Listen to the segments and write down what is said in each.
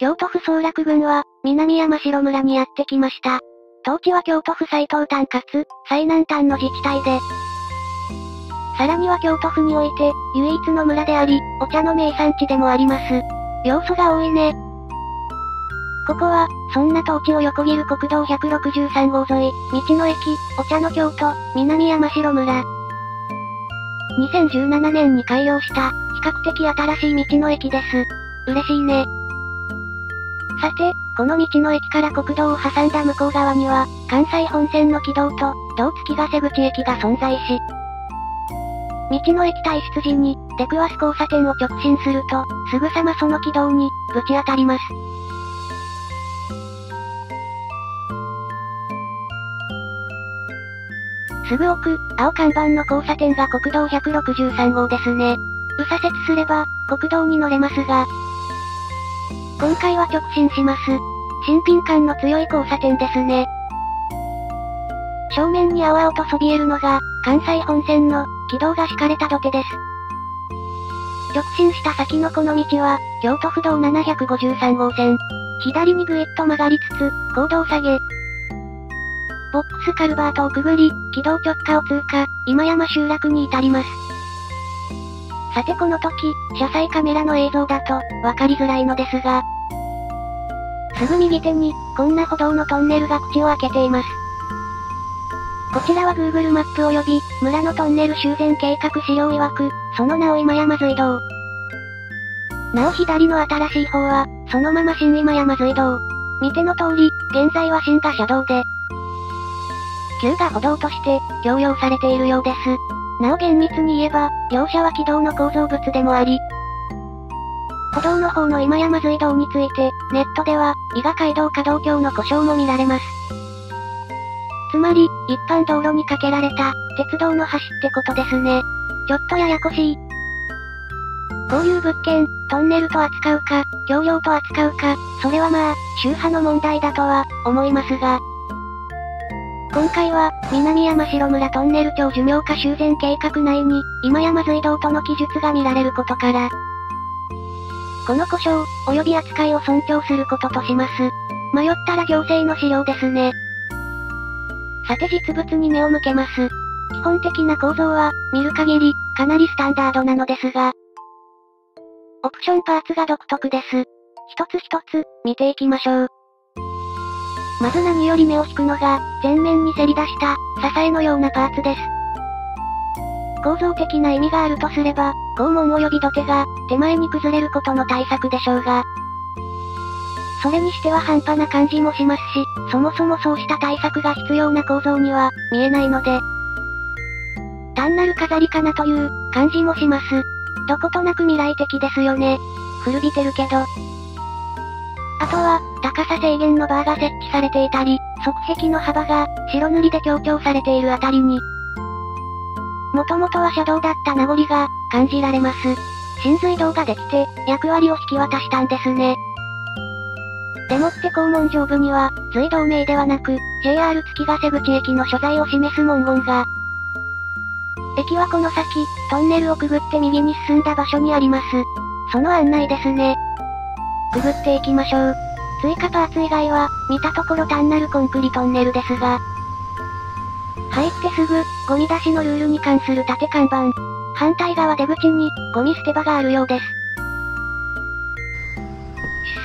京都府総楽郡は、南山城村にやってきました。当地は京都府最東端かつ、最南端の自治体で、さらには京都府において、唯一の村であり、お茶の名産地でもあります。要素が多いね。ここは、そんな土地を横切る国道163号沿い、道の駅、お茶の京都、南山城村。2017年に開業した、比較的新しい道の駅です。嬉しいね。さて、この道の駅から国道を挟んだ向こう側には、関西本線の軌道と、道月ヶ瀬口駅が存在し、道の駅退出時に、出くわす交差点を直進すると、すぐさまその軌道に、ぶち当たります。すぐ奥、青看板の交差点が国道163号ですね。右左折すれば、国道に乗れますが、今回は直進します。新品感の強い交差点ですね。正面に青々とそびえるのが、関西本線の、軌道が敷かれた土手です。直進した先のこの道は、京都府道753号線。左にぐいっと曲がりつつ、高度を下げ、ボックスカルバートをくぐり、軌道直下を通過、今山集落に至ります。さてこの時、車載カメラの映像だと、わかりづらいのですが、すぐ右手に、こんな歩道のトンネルが口を開けています。こちらは Google マップ及び、村のトンネル修繕計画資料曰く、その名を今山隧道。なお左の新しい方は、そのまま新今山隧道。見ての通り、現在は新が車道で、旧が歩道として、供用されているようです。なお厳密に言えば、両者は軌道の構造物でもあり、歩道の方の今山隧道について、ネットでは、伊賀街道可動橋の故障も見られます。つまり、一般道路に架けられた、鉄道の橋ってことですね。ちょっとややこしい。こういう物件、トンネルと扱うか、橋梁と扱うか、それはまあ、宗派の問題だとは、思いますが、今回は、南山城村トンネル町寿命化修繕計画内に、今山隧道との記述が見られることから、この故障、及び扱いを尊重することとします。迷ったら行政の資料ですね。さて実物に目を向けます。基本的な構造は、見る限り、かなりスタンダードなのですが、オプションパーツが独特です。一つ一つ、見ていきましょう。まず何より目を引くのが、前面にせり出した、支えのようなパーツです。構造的な意味があるとすれば、肛門及び土手が、手前に崩れることの対策でしょうが。それにしては半端な感じもしますし、そもそもそうした対策が必要な構造には、見えないので、単なる飾りかなという、感じもします。どことなく未来的ですよね。古びてるけど、あとは、高さ制限のバーが設置されていたり、側壁の幅が、白塗りで強調されているあたりに、もともとは車道だった名残が、感じられます。新水道ができて、役割を引き渡したんですね。でもって肛門上部には、水道名ではなく、JR 月ヶ瀬口駅の所在を示す文言が。駅はこの先、トンネルをくぐって右に進んだ場所にあります。その案内ですね。くぐっていきましょう。追加パーツ以外は、見たところ単なるコンクリトンネルですが。入ってすぐ、ゴミ出しのルールに関する縦看板。反対側出口に、ゴミ捨て場があるようです。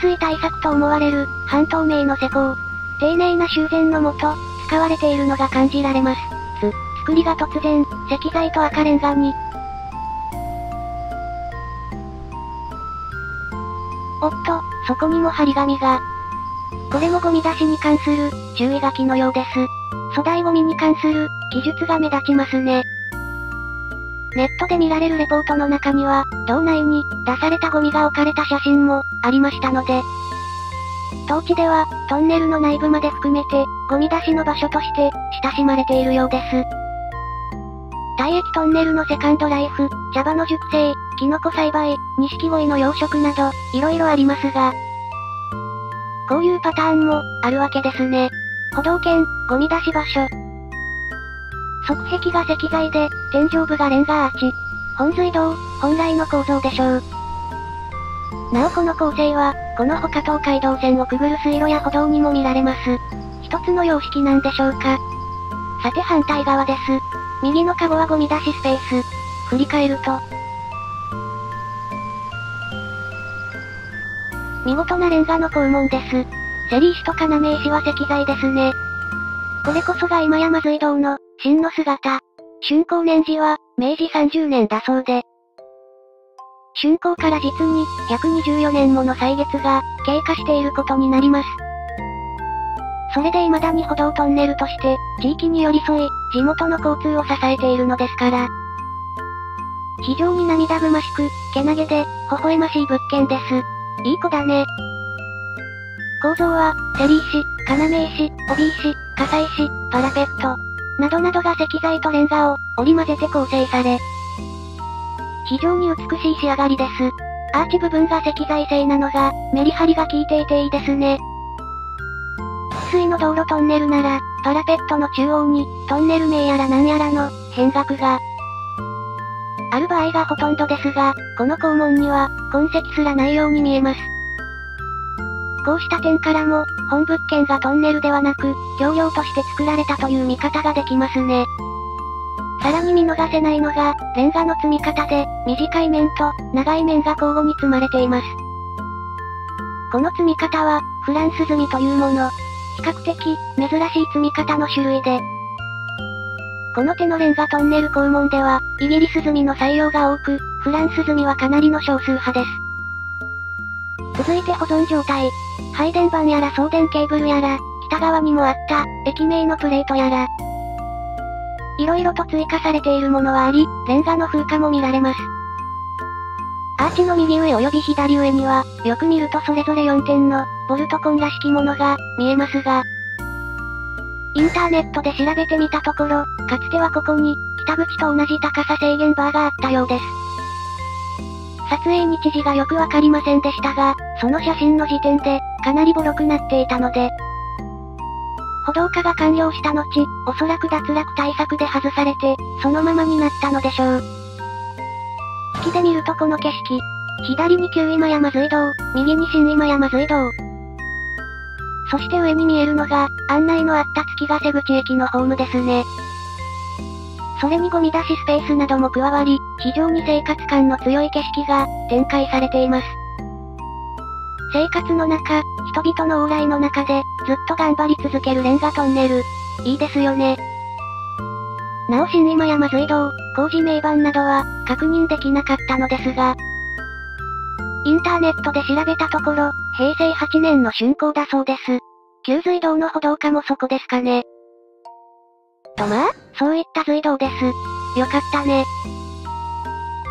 出水対策と思われる、半透明の施工。丁寧な修繕のもと、使われているのが感じられます。つ、作りが突然、石材と赤レンガに、おっと、そこにも張り紙が。これもゴミ出しに関する、注意書きのようです。粗大ゴミに関する、記述が目立ちますね。ネットで見られるレポートの中には、道内に出されたゴミが置かれた写真もありましたので、当地では、トンネルの内部まで含めて、ゴミ出しの場所として、親しまれているようです。大液トンネルのセカンドライフ、茶葉の熟成、キノコ栽培、錦鯉の養殖など、色々ありますが、こういうパターンも、あるわけですね。歩道圏、ゴミ出し場所。側壁が石材で、天井部がレンガアーチ。本水道、本来の構造でしょう。なおこの構成は、この他東海道線をくぐる水路や歩道にも見られます。一つの様式なんでしょうか。さて反対側です。右のカゴはゴミ出しスペース。振り返ると。見事なレンガの肛門です。セリ石と要石は石材ですね。これこそが今山水道の、真の姿。竣工年次は、明治30年だそうで。竣工から実に、124年もの歳月が、経過していることになります。それで未だに歩道トンネルとして、地域に寄り添い、地元の交通を支えているのですから。非常に涙ぐましく、けなげで、微笑ましい物件です。いい子だね。構造は、セリ石、要石、帯石、火災石、パラペット、などなどが石材とレンガを織り交ぜて構成され、非常に美しい仕上がりです。アーチ部分が石材製なのが、メリハリが効いていていいですね。水の道路トンネルなら、パラペットの中央に、トンネル名やらなんやらの、変額が、ある場合がほとんどですが、この肛門には、痕跡すらないように見えます。こうした点からも、本物件がトンネルではなく、橋梁として作られたという見方ができますね。さらに見逃せないのが、レンガの積み方で、短い面と、長い面が交互に積まれています。この積み方は、フランス積みというもの。比較的、珍しい積み方の種類で。この手のレンガトンネル肛門では、イギリス積みの採用が多く、フランス積みはかなりの少数派です。続いて保存状態。配電盤やら送電ケーブルやら、北側にもあった、駅名のプレートやら。色々と追加されているものはあり、レンガの風化も見られます。アーチの右上及び左上には、よく見るとそれぞれ4点の、ボルトコンらしきものが、見えますが、インターネットで調べてみたところ、かつてはここに、北口と同じ高さ制限バーがあったようです。撮影日時がよくわかりませんでしたが、その写真の時点で、かなりボロくなっていたので、歩道化が完了した後、おそらく脱落対策で外されて、そのままになったのでしょう。月で見るとこの景色。左に旧今山水道、右に新今山水道。そして上に見えるのが、案内のあった月ヶ瀬口駅のホームですね。それにゴミ出しスペースなども加わり、非常に生活感の強い景色が、展開されています。生活の中、人々の往来の中で、ずっと頑張り続けるレンガトンネル。いいですよね。なお新今山水道、工事名板などは、確認できなかったのですが、インターネットで調べたところ、平成8年の竣工だそうです。旧水道の歩道化もそこですかね。とまあ、そういった水道です。よかったね。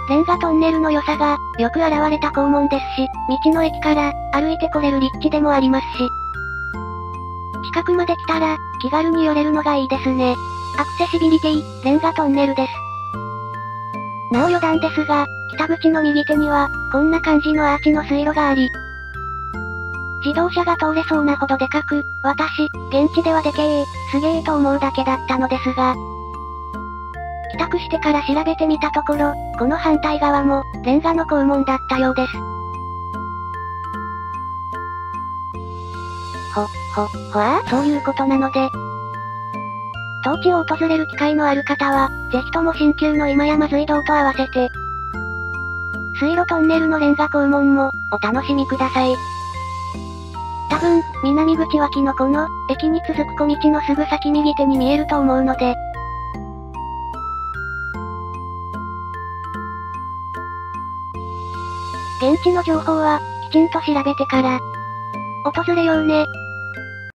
レンガトンネルの良さが、よく現れた肛門ですし、道の駅から、歩いてこれる立地でもありますし。近くまで来たら、気軽に寄れるのがいいですね。アクセシビリティ、レンガトンネルです。なお余談ですが、北口の右手には、こんな感じのアーチの水路があり、自動車が通れそうなほどでかく、私、現地ではでけえ、すげえと思うだけだったのですが、帰宅してから調べてみたところ、この反対側も、レンガの肛門だったようです。ほ、ほ、ほあそういうことなので。当地を訪れる機会のある方は、ぜひとも新旧の今山水道と合わせて、水路トンネルのレンガ肛門も、お楽しみください。分、南口脇のこの、駅に続く小道のすぐ先右手に見えると思うので、現地の情報は、きちんと調べてから、訪れようね。